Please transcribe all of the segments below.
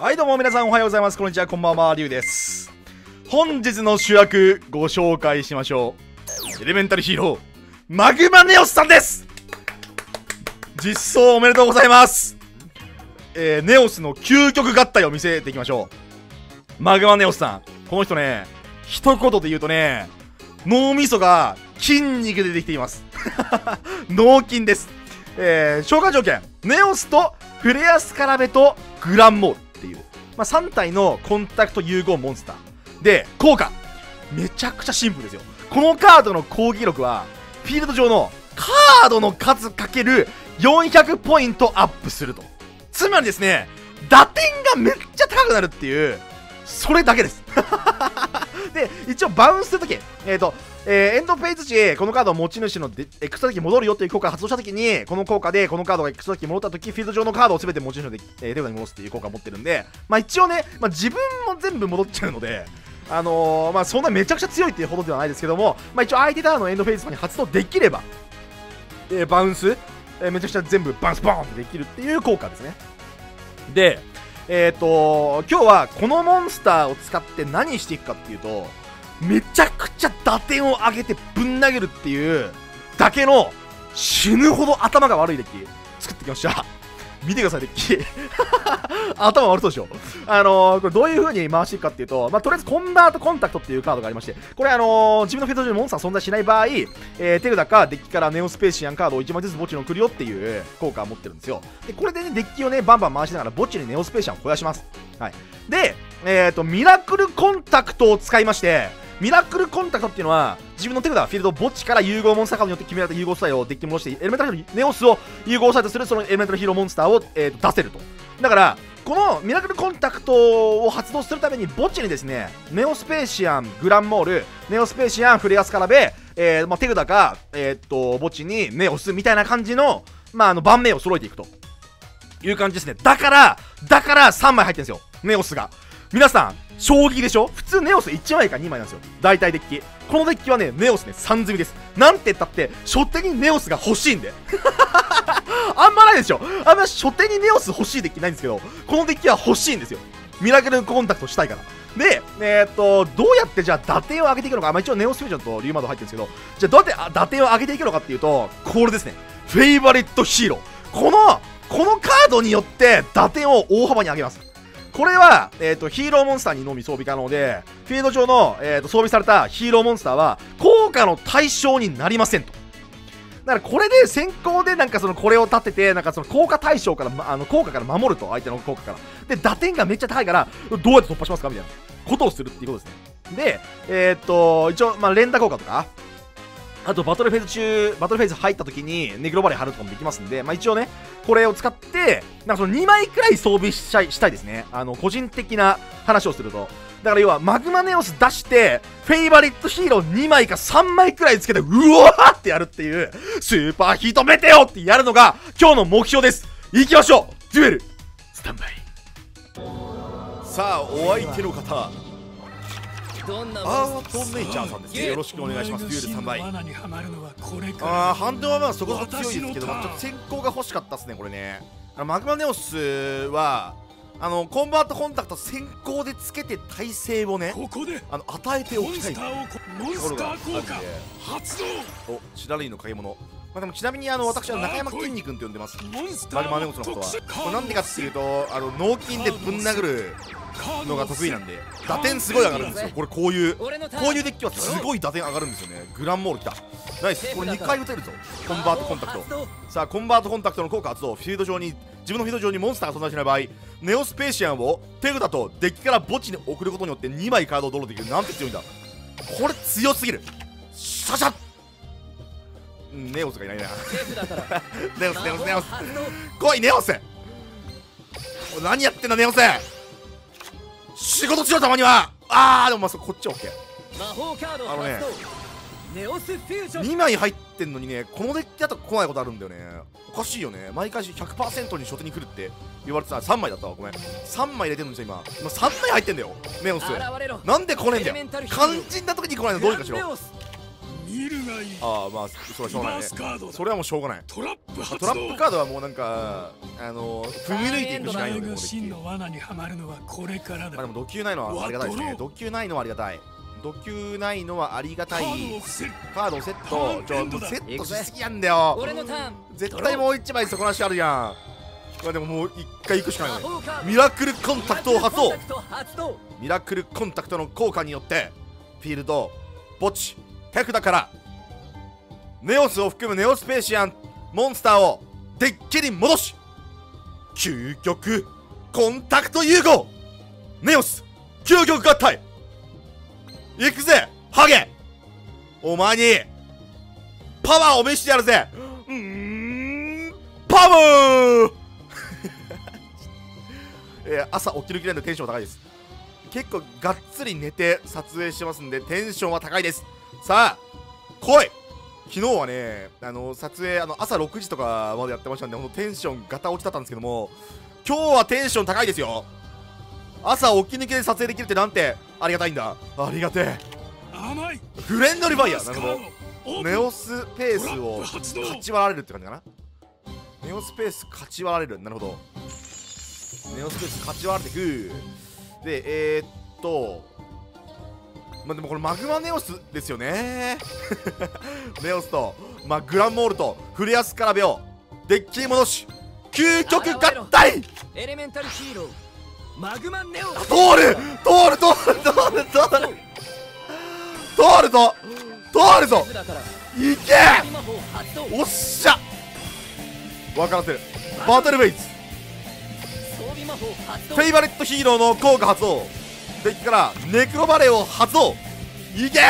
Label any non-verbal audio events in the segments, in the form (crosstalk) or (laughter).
はいどうも皆さんおはようございます。こんにちはこんばんはりゅうです。本日の主役ご紹介しましょう。エレメンタルヒーローマグマネオスさんです。実装おめでとうございます。えー、ネオスの究極合体を見せていきましょう。マグマネオスさんこの人ね一言で言うとね脳みそが筋肉でできています。(laughs) 脳筋です。えー、召喚条件。ネオスとフレアスカラベとグランモール、まあ、3体のコンタクト融合モンスター。で効果。めちゃくちゃシンプルですよ。このカードの攻撃力はフィールド上のカードの数かける400ポイントアップすると。つまりですね打点がめっちゃ高くなるっていうそれだけです。で一応バウンスするときえっ、ー、とえー、エンドフェイズ時、このカードを持ち主のエクストラデッキ戻るよという効果を発動したときに、この効果でこのカードがエクストラデッキ戻ったとき、フィールド上のカードを全て持ち主の、えー、手札に戻すっていう効果を持ってるんで、まあ一応ね、まあ、自分も全部戻っちゃうので、あのー、まあそんなめちゃくちゃ強いっていうほどではないですけども、まあ一応相手ターンのエンドフェイズに発動できれば、えー、バウンス、えー、めちゃくちゃ全部バウンスボーンってできるっていう効果ですね。で、えっ、ー、と今日はこのモンスターを使って何していくかっていうと、めちゃくちゃ打点を上げてぶん投げるっていうだけの死ぬほど頭が悪いデッキ作ってきました。見てください、デッキ。頭悪そうでしょ。あのー、これどういう風に回していくかっていうと、まあ、とりあえずコンバートコンタクトっていうカードがありまして、これあのー、自分のフィールド上にモンスター存在しない場合、えー、手札かデッキからネオスペーシアンカードを1枚ずつ墓地に送るよっていう効果を持ってるんですよ。で、これでね、デッキをね、バンバン回しながら墓地にネオスペーシアンを肥やします。はい。で、えっ、ー、と、ミラクルコンタクトを使いまして、ミラクルコンタクトっていうのは自分の手札フィールド墓地から融合モンスターカードによって決められた融合素材をデッキに戻してエレメンタルネオスを融合されとするそのエレメンタルヒーローモンスターを、えー、と出せると。だからこのミラクルコンタクトを発動するために墓地にですねネオスペーシアングランモールネオスペーシアンフレアスカラベ、えーまあ、手札か、えー、っと墓地にネオスみたいな感じの,、まあ、あの盤面を揃えていくという感じですね。だからだから3枚入ってるんですよ。ネオスが。皆さん衝撃でしょ？普通ネオス1枚か2枚なんですよ。大体デッキ。このデッキはねネオスね3積みです。なんて言ったって初手にネオスが欲しいんで。(laughs) あんまないでしょ。あんま初手にネオス欲しいデッキないんですけどこのデッキは欲しいんですよ。ミラクルコンタクトしたいから。で、えー、っと、どうやってじゃあ打点を上げていくのか、まあ、一応ネオスフュージョンとリューマード入ってるんですけど、じゃあどうやって打点を上げていくのかっていうと、これですね。フェイバリットヒーロー。この、このカードによって打点を大幅に上げます。これは、えーと、ヒーローモンスターにのみ装備可能で、フィールド上の、えーと、装備されたヒーローモンスターは、効果の対象になりませんと。だからこれで先行でなんかそのこれを立てて、なんかその効果対象から、あの効果から守ると、相手の効果から。で、打点がめっちゃ高いから、どうやって突破しますかみたいなことをするっていうことですね。で、えっ、と、一応、まあ、連打効果とか、あとバトルフェーズ中、バトルフェーズ入った時にネグロバレー貼るとかもできますんで、まあ一応ね、これを使って、なんかその2枚くらい装備したいしたいですね。あの、個人的な話をすると。だから要は、マグマネオス出して、フェイバリットヒーロー2枚か3枚くらいつけて、うわーってやるっていう、スーパーヒートメテオってやるのが、今日の目標です。行きましょうデュエルスタンバイさあ、お相手の方、アートネイチャーさんですね。よろしくお願いします。デュエル3倍ああハンデはまあそこそこ強いですけど、まあ、ちょっと先行が欲しかったですねこれね。あのマグマネオスはあのコンバートコンタクト先行でつけて耐性をねあの与えておきたい。ところがあるんでおシラリーの買い物。まあ、でもちなみにあの私は中山きんに君と呼んでます。マグマネオスのことはこれなんでかっていうとあの脳筋でぶん殴るのが得意なんで打点すごい上がるんですよ。これこういうこういうデッキはすごい打点上がるんですよ。ねグランモールきた。ナイス。これ2回打てるぞ。コンバートコンタクト。さあコンバートコンタクトの効果発動。フィールド上に自分のフィールド上にモンスターが存在しない場合ネオスペーシアンを手札とデッキから墓地に送ることによって2枚カードをドローできるなんて強いんだ。これ強すぎる。シャシャッ。ネオスがいないな。ネオスネオスネオス。来いネオス。何やってんだネオス仕事しろたまには。あーでもまあこっちは OK あのね。2枚入ってんのにねこのデッキだと来ないことあるんだよね。おかしいよね。毎回100%に初手に来るって。言われてた3枚だったわごめん。3枚入れてるんですよ今。今3枚入ってんだよ。メオス。なんで来ねえんだよ。肝心な時に来ないのどうにかしろ見るがいいああまあそれはしょうがないね。それはもうしょうがない。トラップ発ト動ラップカードはもうなんかあの踏み抜いていくしかないのでお前がこのデッキ真の罠にはまるのはこれからだ。まあでもド級ないのはありがたいですね。ド級ないのはありがたい。ド級ないのはありがたい。カードを伏せるカードをセット。ちょエンドだ。セットしすぎなんだよ。俺のターン。絶対もう一枚底なしあるじゃん。まあでももう一回行くしかないミラクルコンタクトを発動。ミラクルコンタクトの効果によってフィールド墓地手札からネオスを含むネオスペーシアンモンスターをデッキに戻し究極コンタクト融合ネオス究極合体。行くぜハゲ。お前にパワーを見せてやるぜ。うんパワー。(laughs) え朝起きる気ないのテンション高いです。結構がっつり寝て撮影してますんでテンションは高いです。さあ来い。昨日はねあの撮影あの朝6時とかまでやってましたんでほんとテンションガタ落ちだったんですけども今日はテンション高いですよ。朝起き抜けで撮影できるってなんてありがたいんだ。ありがて甘い。えフレンドリファイヤー。なるほどネオスペースを勝ち割られるって感じかな。ネオスペース勝ち割られる。なるほど。ネオスペース勝ち割られていく。でえー、っとまあでもこれマグマネオスですよね。(laughs) ネオスと、まあ、グランモールとフレアスカラベをデッキに戻し究極合体。エレメンタルヒーロー。マグマネオス通る！通る！通る！通る！通る通る通るぞ！通るぞいけ！おっしゃ！分からせる。バトルフェイズ。装備魔法発動。フェイバリットヒーローの効果発動デッキからネクロバレーを発動いけ!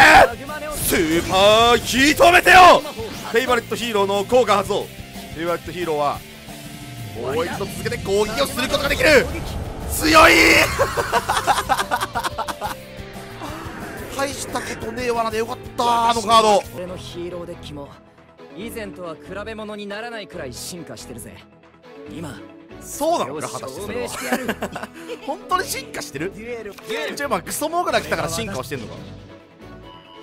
スーパーヒートメテオフェイバリットヒーローの効果発動フェイバレットヒーローはもう一度続けて攻撃をすることができる。強い!大したことねえわなでよかったあのカード。俺のヒーローデッキも以前とは比べ物にならないくらい進化してるぜ。今そうなのか果たしてそ証れは (laughs) 本当に進化してる？じゃあまあクソモグラ来たから進化をしてんのか。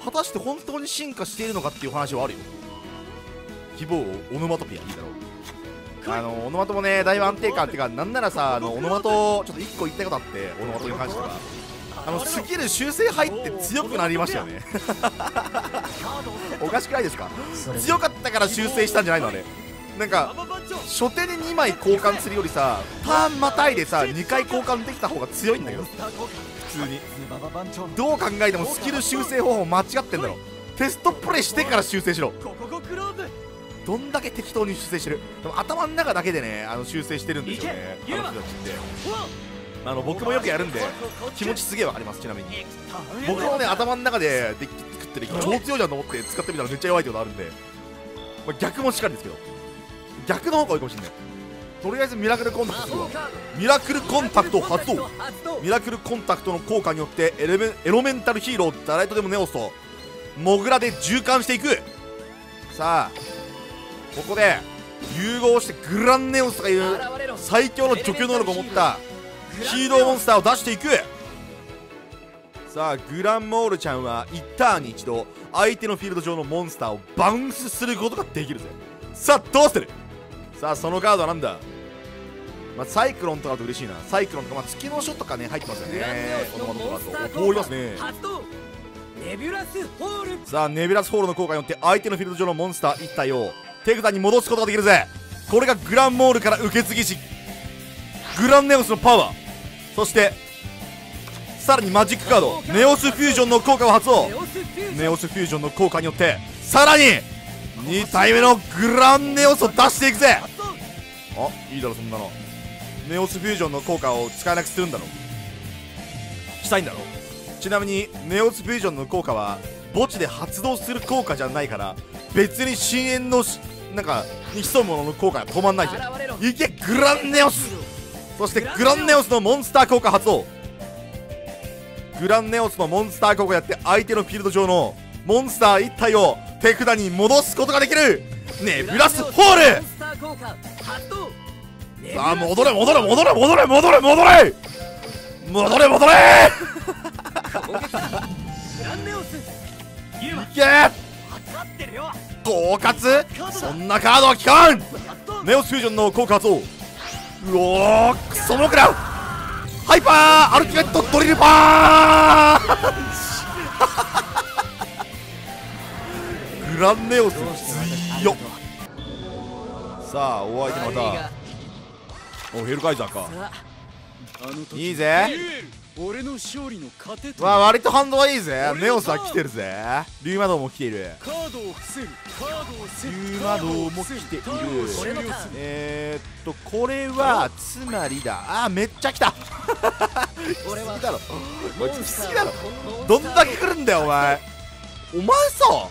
果たして本当に進化しているのかっていう話はあるよ。希望オノマトピアいいだろう。あのオノマトもねだいぶ安定感っていうかなんならさあのオノマトちょっと1個言いたいことあってオノマトに関しては。あのスキル修正入って強くなりましたよね。(laughs) おかしくないですか？強かったから修正したんじゃないのあれなんか初手で2枚交換するよりさターンまたいでさ2回交換できた方が強いんだけど。普通に。どう考えてもスキル修正方法間違ってんだろ。テストプレイしてから修正しろ。どんだけ適当に修正してる。でも頭の中だけでねあの修正してるんですよね。あの人たちって。あの僕もよくやるんで気持ちすげえわかりますちなみに。僕もね頭の中でデッキ作ってる超強いじゃんと思って使ってみたらめっちゃ弱いってことあるんで、まあ、逆もしかりですけど逆の方がいいかもしれない。とりあえずミラクルコンタクトミラクルコンタクト発動。ミラクルコンタクトの効果によってエレメエロメンタルヒーローダライトでもネオスと。モグラで循環していく。さあここで融合してグランネオスとかいう最強の除去能力を持ったヒーローモンスターを出していく。さあグランモールちゃんは1ターンに一度相手のフィールド上のモンスターをバウンスすることができるぜ。さあどうする？さあそのカードはなんだ？まあ、サイクロンとかだと嬉しいな。サイクロンとか、まあ、月の書とかね入ってますよね。このままだと通りますねネビュラスホール。さあネビュラスホールの効果によって相手のフィールド上のモンスター1体を手札に戻すことができるぜ。これがグランモールから受け継ぎしグランネオスのパワー。そしてさらにマジックカード。ネオスフュージョンの効果を発動。ネオスフュージョンの効果によってさらに2体目のグランネオスを出していくぜ。あいいだろそんなの。ネオスフュージョンの効果を使えなくするんだろ。したいんだろ。ちなみにネオスフュージョンの効果は墓地で発動する効果じゃないから別に深淵のしなんかに潜むものの効果が止まんないじゃんいけグランネオス。そしてグランネオスのモンスター効果発動。グランネオスのモンスター効果やって相手のフィールド上のモンスター1体を手札に戻すことができる。ネブラスホール。さあ戻れ戻れ戻れ戻れ戻れ戻れ。戻れ戻れ。いけ。狡猾？そんなカードは効かん。ネオスフュージョンの効果発動うおークソモノクラウハイパーアルティメットドリルパーランネオス強っさあお相手の方。おヘルカイザーか。いいぜ。俺の勝利の糧とまあ割とハンドはいいぜ。ネオスは来てるぜ。リュウマドウも来ている。カードを伏せる。カードを伏せる。リュウマドウも来ている。えー、っとこれはつまりだ。あーめっちゃ来た。(laughs) 俺は。(laughs) 来だろ。こいつ来すぎだろ。どんだけ来るんだよお前。お前さ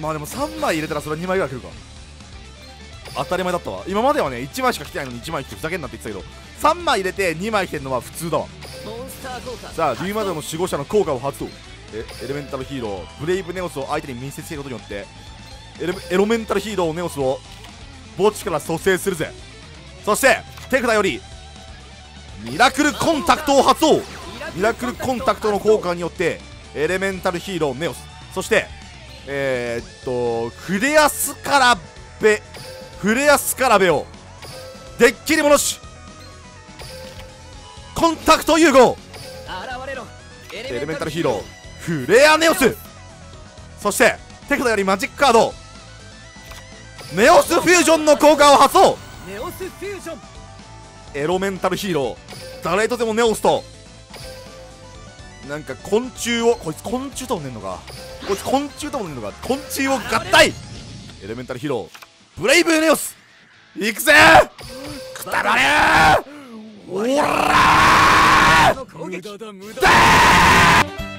まあでも3枚入れたらそれは2枚ぐらい来るか。当たり前だったわ。今まではね1枚しか来てないのに1枚来てふざけんなって言ってたけど3枚入れて2枚来てるのは普通だわ。さあリュウマドウの守護者の効果を。発動えエレメンタルヒーロー。ブレイブネオスを相手に密接することによってエレエロメンタルヒーローネオスを墓地から蘇生するぜ。そして手札よりミラクルコンタクトを発動。ミラクルコンタクトの効果によってエレメンタルヒーローネオス。そしてえー、っとフレアスカラベフレアスカラベをデッキに戻しコンタクト融合。現れろ。エエレメンタルヒーローフレアネオスそして手札よりマジックカード。ネオスフュージョンの効果を発動。ネオスフュージョン。エロメンタルヒーロー誰とでもネオスとなんか昆虫をこいつ昆虫ともねんのか。こいつ昆虫ともねんのか。昆虫を合体。エレメンタルヒーロー。ブレイブネオス。いくぜ。くたばれ。ーおらの攻撃無駄だ無駄だ